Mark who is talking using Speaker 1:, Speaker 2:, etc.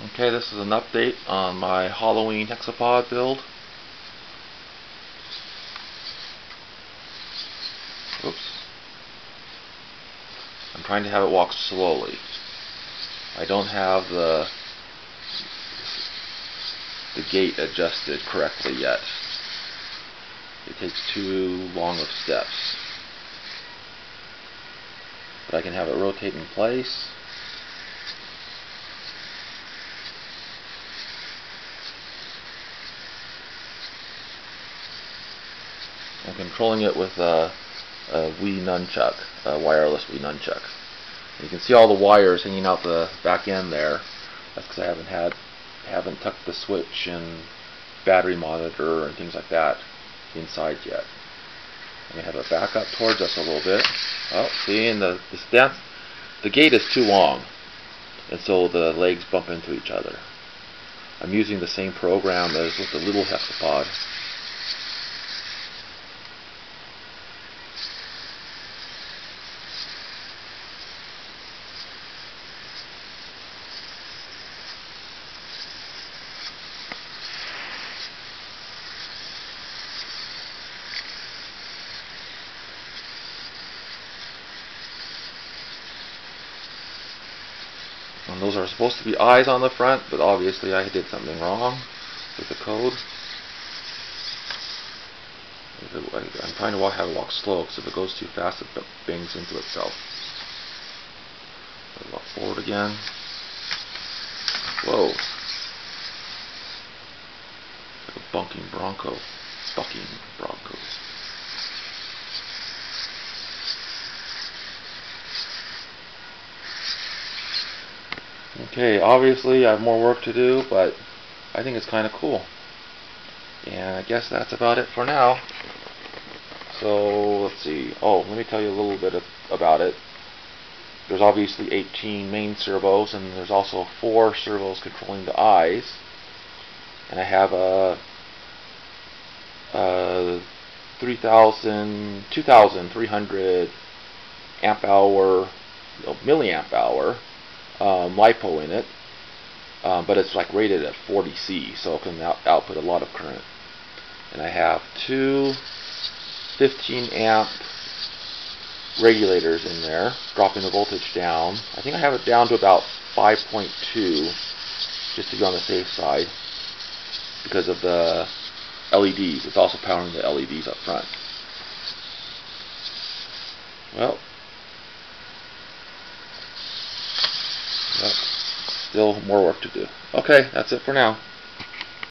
Speaker 1: Okay, this is an update on my Halloween hexapod build. Oops. I'm trying to have it walk slowly. I don't have the the gait adjusted correctly yet. It takes too long of steps. But I can have it rotate in place. I'm controlling it with uh, a, a Wii nunchuck, a wireless Wii nunchuck. You can see all the wires hanging out the back end there. That's because I haven't had, haven't tucked the switch and battery monitor and things like that inside yet. I'm gonna have it back up towards us a little bit. Oh, see, and the the stance, the gait is too long, and so the legs bump into each other. I'm using the same program as with the little hexapod. And those are supposed to be eyes on the front, but obviously I did something wrong with the code. I'm trying to walk, have it walk slow, because if it goes too fast, it bangs into itself. Walk forward again. Whoa. Like a bunking bronco. Bucking bronco. Okay, obviously I have more work to do, but I think it's kind of cool. And I guess that's about it for now. So, let's see. Oh, let me tell you a little bit of, about it. There's obviously 18 main servos, and there's also four servos controlling the eyes. And I have a, a 3,000, 2,300 amp hour, no, milliamp hour um, LiPo in it, um, but it's like rated at 40C, so it can out output a lot of current. And I have two 15 amp regulators in there, dropping the voltage down. I think I have it down to about 5.2, just to be on the safe side, because of the LEDs. It's also powering the LEDs up front. Well, Still more work to do. Okay, that's it for now.